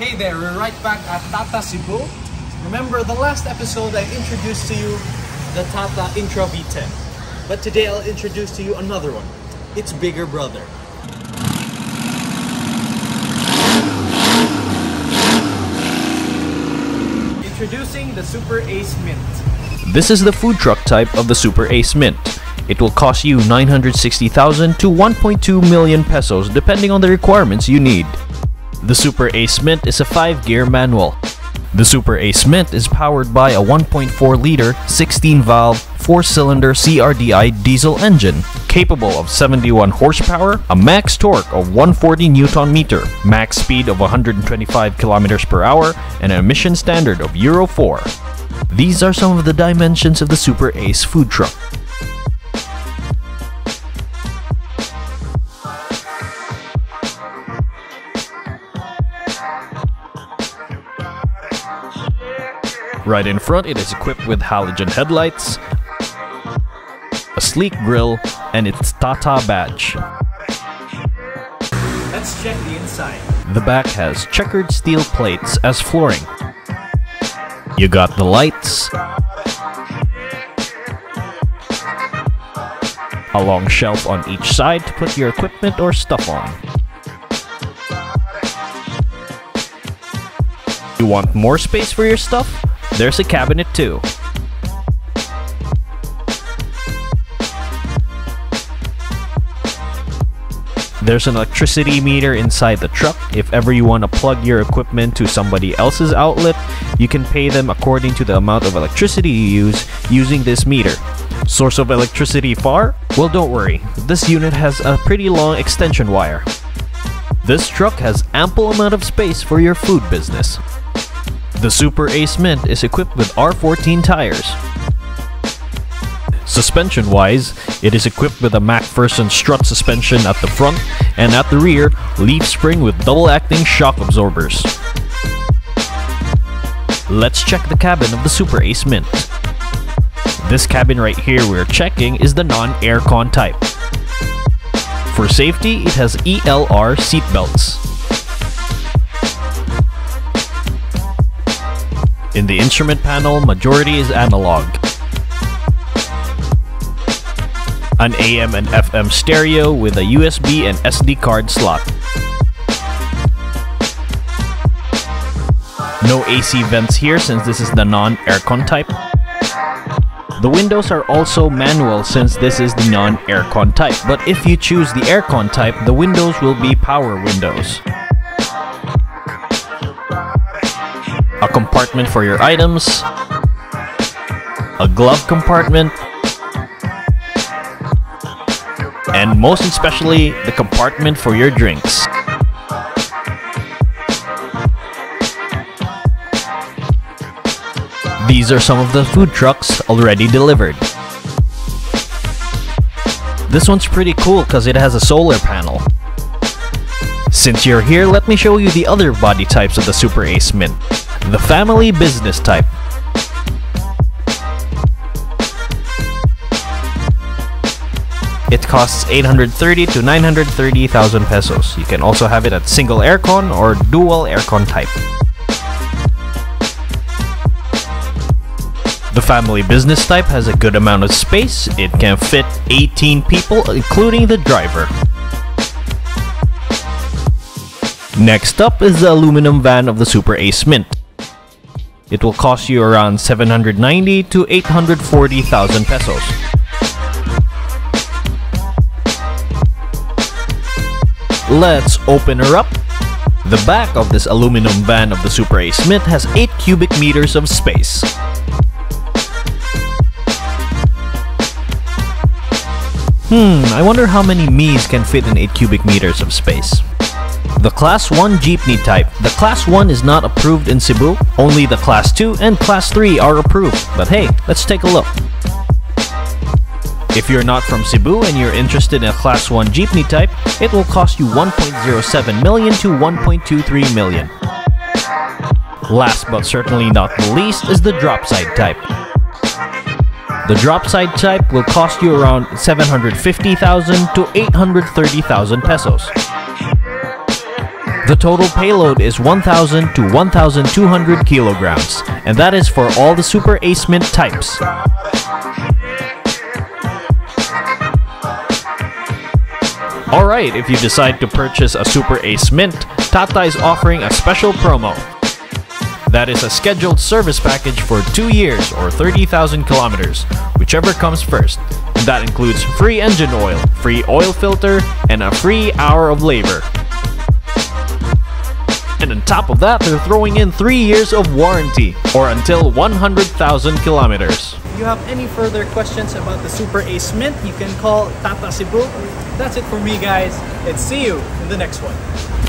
Hey there, we're right back at Tata Cebu. Remember the last episode I introduced to you the Tata Intra V10. But today I'll introduce to you another one. Its bigger brother. Introducing the Super Ace Mint. This is the food truck type of the Super Ace Mint. It will cost you 960,000 to 1.2 million pesos depending on the requirements you need. The Super Ace Mint is a 5-gear manual. The Super Ace Mint is powered by a 1.4-liter, 16-valve, 4-cylinder CRDI diesel engine, capable of 71 horsepower, a max torque of 140 newton meter, max speed of 125 kilometers per hour, and an emission standard of Euro 4. These are some of the dimensions of the Super Ace food truck. Right in front, it is equipped with halogen headlights, a sleek grille, and its Tata badge. Let's check the inside. The back has checkered steel plates as flooring. You got the lights, a long shelf on each side to put your equipment or stuff on. You want more space for your stuff? There's a cabinet too. There's an electricity meter inside the truck. If ever you want to plug your equipment to somebody else's outlet, you can pay them according to the amount of electricity you use using this meter. Source of electricity far? Well, don't worry. This unit has a pretty long extension wire. This truck has ample amount of space for your food business. The Super Ace Mint is equipped with R14 tires. Suspension wise, it is equipped with a MacPherson strut suspension at the front and at the rear, leaf spring with double acting shock absorbers. Let's check the cabin of the Super Ace Mint. This cabin right here we're checking is the non-aircon type. For safety, it has ELR seatbelts. In the instrument panel, majority is analog. An AM and FM stereo with a USB and SD card slot. No AC vents here since this is the non-aircon type. The windows are also manual since this is the non-aircon type, but if you choose the aircon type, the windows will be power windows. A compartment for your items, a glove compartment, and most especially the compartment for your drinks. These are some of the food trucks already delivered. This one's pretty cool because it has a solar panel. Since you're here, let me show you the other body types of the Super Ace Mint. The family business type. It costs 830 to 930,000 pesos. You can also have it at single aircon or dual aircon type. The family business type has a good amount of space. It can fit 18 people, including the driver. Next up is the aluminum van of the Super Ace Mint. It will cost you around 790 to 840,000 pesos. Let's open her up. The back of this aluminum van of the Super Ace Mint has 8 cubic meters of space. Hmm, I wonder how many me's can fit in 8 cubic meters of space. The Class 1 Jeepney type. The Class 1 is not approved in Cebu, only the Class 2 and Class 3 are approved. But hey, let's take a look. If you're not from Cebu and you're interested in a Class 1 Jeepney type, it will cost you 1.07 million to 1.23 million. Last but certainly not the least is the drop side type. The drop side type will cost you around 750,000 to 830,000 pesos. The total payload is 1,000 to 1,200 kilograms, and that is for all the Super Ace Mint types. Alright, if you decide to purchase a Super Ace Mint, Tata is offering a special promo. That is a scheduled service package for 2 years or 30,000 kilometers, whichever comes first. And that includes free engine oil, free oil filter, and a free hour of labor. And on top of that, they're throwing in 3 years of warranty, or until 100,000 kilometers. If you have any further questions about the Super Ace Mint, you can call Tata Cebu. That's it for me, guys, and see you in the next one.